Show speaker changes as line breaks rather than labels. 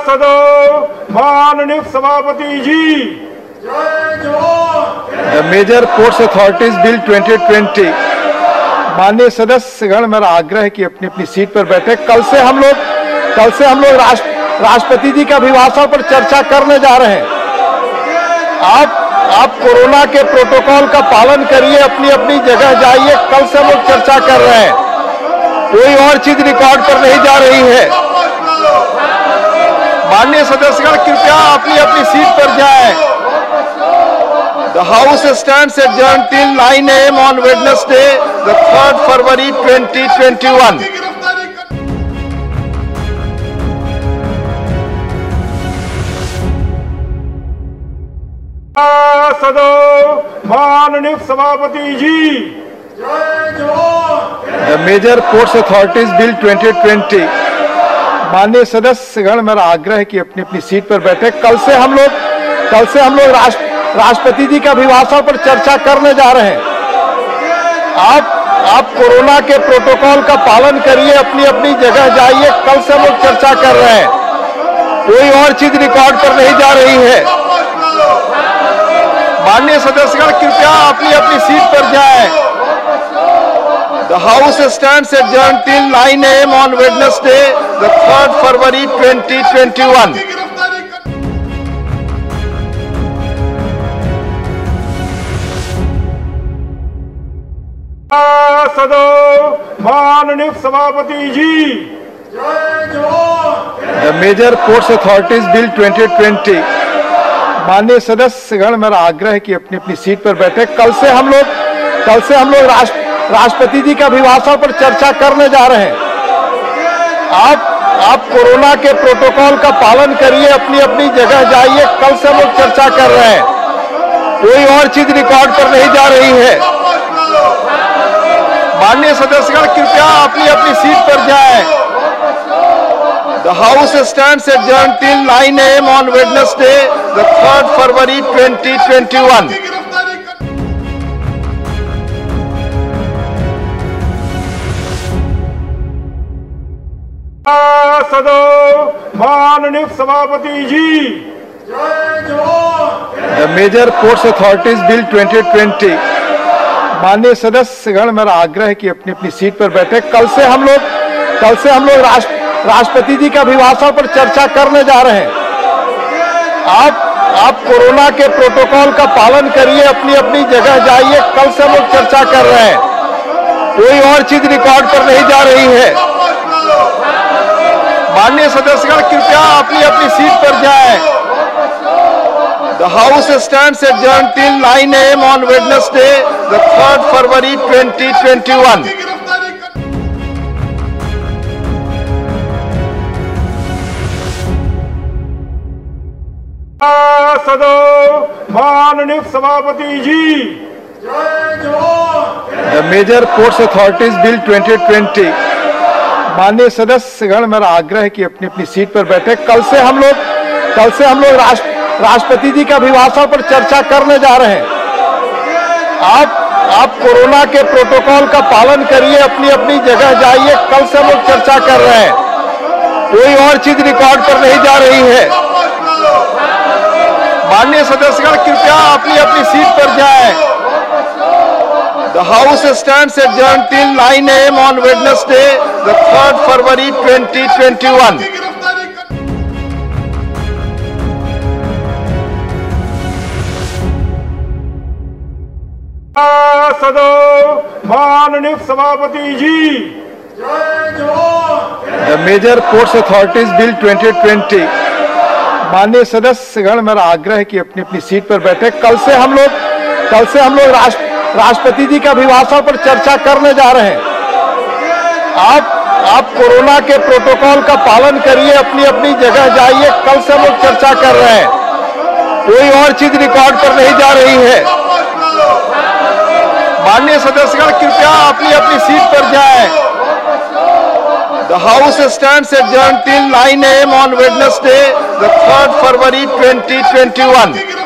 सदो माननीय सभापति जी।
The major ports authorities bill 2020 माननीय सदस्यगण, मेरा आग्रह है कि अपनी अपनी सीट पर बैठे। कल से हम लोग, कल से हम लोग राष्ट्रपति जी के अभिभाषण पर चर्चा करने जा रहे हैं। आप आप कोरोना के प्रोटोकॉल का पालन करिए अपनी अपनी जगह जाइए, कल से हम लोग चर्चा कर रहे हैं। कोई और चीज़ रिकॉर्ड पर नहीं जा रही है। माननीय सदस्यगण कृपया अपनी अपनी सीट पर जाए। The house stands adjourned till nine AM on Wednesday the third
February 2021। सभापति जी।
The major ports authorities bill 2020 माननीय सदस्यगण मेरा आग्रह है कि अपनी अपनी सीट पर बैठे। कल से हम लोग कल से हम लोग राष्ट्र राष्ट्रपति जी के अभिभाषण पर चर्चा करने जा रहे हैं। आप आप कोरोना के प्रोटोकॉल का पालन करिए अपनी अपनी जगह जाइए कल से हम लोग चर्चा कर रहे हैं। कोई और चीज़ रिकॉर्ड पर नहीं जा रही है। माननीय सदस्यगण कृपया अपनी अपनी सीट पर जाएँ। The House stands adjourned till 9 a.m. on Wednesday, the 3rd February 2021.
सदो माननीय सभापति जी।
The Major Ports Authorities Bill 2020 माननीय सदस्यगण मेरा आग्रह है कि अपनी अपनी सीट पर बैठे। कल से हम लोग कल से हम लोग राष्ट्र राष्ट्रपति जी के अभिभाषण पर चर्चा करने जा रहे हैं। आप आप कोरोना के प्रोटोकॉल का पालन करिए अपनी अपनी जगह जाइए कल से लोग चर्चा कर रहे हैं कोई और चीज़ रिकॉर्ड पर नहीं जा रही है माननीय सदस्यगण कृपया अपनी अपनी सीट पर जाएँ The House stands adjourned till 9 a.m. on Wednesday, the 3rd February 2021.
सदो माननीय सभापति जी।
The Major Ports Authorities Bill 2020 माननीय सदस्यगण मेरा आग्रह है कि अपनी अपनी सीट पर बैठे। कल से हम लोग, कल से हम लोग राष्ट्र, राष्ट्रपति जी के अभिभाषण पर चर्चा करने जा रहे हैं। आप आप कोरोना के प्रोटोकॉल का पालन करिए, अपनी अपनी जगह जाइए, कल से हम लोग चर्चा कर रहे हैं। कोई और चीज़ रिकॉर्ड पर नहीं जा रही है। अन्य सदस्यगण कृपया अपनी अपनी सीट पर जाए। The house stands adjourned till nine AM on Wednesday the third February 2021।
सदौ माननीय सभापति जी।
The major ports authorities bill 2020 twenty माननीय सदस्यगण मेरा आग्रह है कि अपनी अपनी सीट पर बैठे। कल से हम लोग, कल से हम लोग राष्ट्र, राष्ट्रपति जी के अभिभाषण पर चर्चा करने जा रहे हैं। आप आप कोरोना के प्रोटोकॉल का पालन करिए अपनी अपनी जगह जाइए। कल से हम लोग चर्चा कर रहे हैं। कोई और चीज़ रिकॉर्ड पर नहीं जा रही है। माननीय सदस्यगण, कृपया अपनी अपनी सीट पर जाएँ। The House stands adjourned till 9 a.m. on Wednesday, the 3rd February 2021.
सदो माननीय सभापति जी
The Major Ports Authorities Bill 2020 माननीय सदस्यगण मेरा आग्रह है कि अपनी अपनी सीट पर बैठे कल से हम लोग कल से हम लोग राष्ट्र राष्ट्रपति जी के अभिभाषण पर चर्चा करने जा रहे हैं आप आप कोरोना के प्रोटोकॉल का पालन करिए अपनी अपनी जगह जाइए कल से लोग चर्चा कर रहे हैं कोई और चीज़ रिकॉर्ड पर नहीं जा रही है माननीय सदस्यगण कृपया अपनी अपनी सीट पर जाएँ The House stands adjourned till 9 a.m. on Wednesday, the 3rd February 2021.